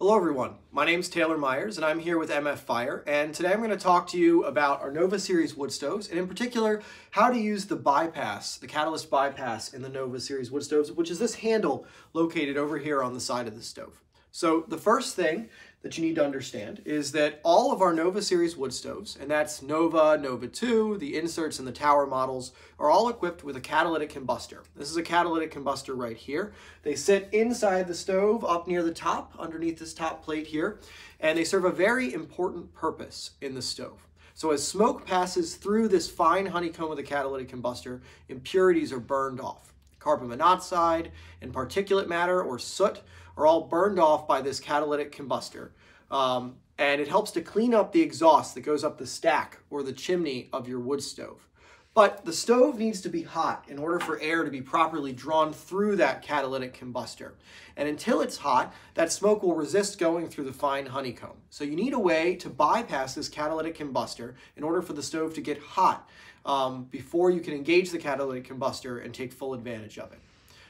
Hello everyone, my name is Taylor Myers and I'm here with MF Fire and today I'm going to talk to you about our Nova Series wood stoves and in particular how to use the bypass, the catalyst bypass in the Nova Series wood stoves which is this handle located over here on the side of the stove. So the first thing that you need to understand is that all of our Nova series wood stoves, and that's Nova, Nova 2, the inserts and the tower models, are all equipped with a catalytic combustor. This is a catalytic combustor right here. They sit inside the stove up near the top, underneath this top plate here, and they serve a very important purpose in the stove. So as smoke passes through this fine honeycomb of the catalytic combustor, impurities are burned off carbon monoxide, and particulate matter or soot are all burned off by this catalytic combustor. Um, and it helps to clean up the exhaust that goes up the stack or the chimney of your wood stove. But the stove needs to be hot in order for air to be properly drawn through that catalytic combustor. And until it's hot, that smoke will resist going through the fine honeycomb. So you need a way to bypass this catalytic combustor in order for the stove to get hot um, before you can engage the catalytic combustor and take full advantage of it.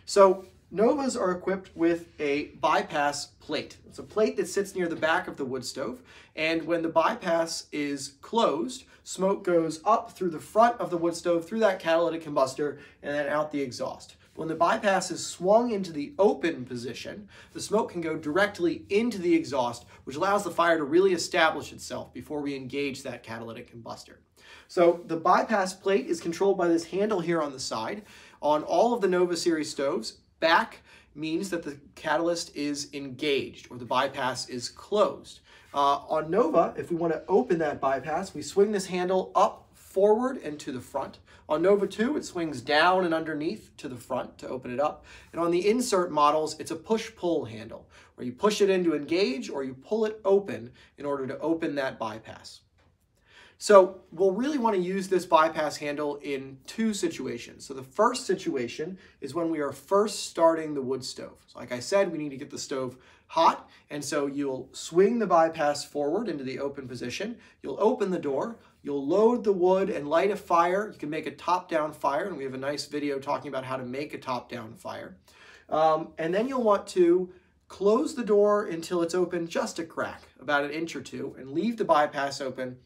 So Novas are equipped with a bypass plate. It's a plate that sits near the back of the wood stove, and when the bypass is closed, smoke goes up through the front of the wood stove, through that catalytic combustor, and then out the exhaust. When the bypass is swung into the open position, the smoke can go directly into the exhaust, which allows the fire to really establish itself before we engage that catalytic combustor. So the bypass plate is controlled by this handle here on the side. On all of the Nova series stoves, back means that the catalyst is engaged or the bypass is closed. Uh, on Nova, if we want to open that bypass, we swing this handle up forward and to the front. On Nova 2, it swings down and underneath to the front to open it up. And on the insert models, it's a push-pull handle, where you push it in to engage or you pull it open in order to open that bypass. So we'll really want to use this bypass handle in two situations. So the first situation is when we are first starting the wood stove. So like I said, we need to get the stove hot. And so you'll swing the bypass forward into the open position. You'll open the door. You'll load the wood and light a fire. You can make a top-down fire, and we have a nice video talking about how to make a top-down fire. Um, and then you'll want to close the door until it's open just a crack, about an inch or two, and leave the bypass open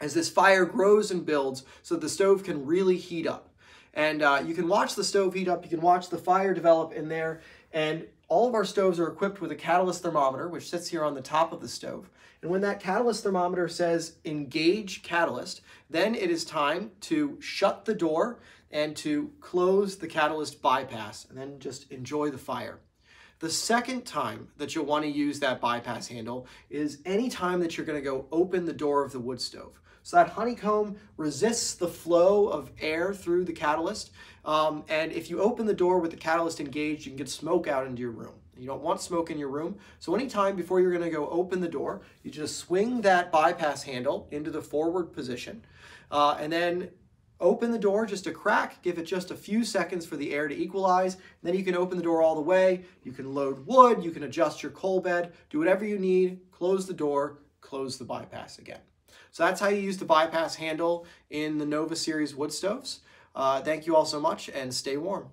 as this fire grows and builds so the stove can really heat up. And uh, you can watch the stove heat up, you can watch the fire develop in there, and all of our stoves are equipped with a catalyst thermometer, which sits here on the top of the stove. And when that catalyst thermometer says engage catalyst, then it is time to shut the door and to close the catalyst bypass, and then just enjoy the fire. The second time that you'll want to use that bypass handle is any time that you're going to go open the door of the wood stove. So that honeycomb resists the flow of air through the catalyst. Um, and if you open the door with the catalyst engaged, you can get smoke out into your room. You don't want smoke in your room. So anytime before you're gonna go open the door, you just swing that bypass handle into the forward position. Uh, and then open the door just a crack, give it just a few seconds for the air to equalize. Then you can open the door all the way. You can load wood, you can adjust your coal bed, do whatever you need, close the door, close the bypass again. So that's how you use the bypass handle in the Nova Series wood stoves. Uh, thank you all so much and stay warm.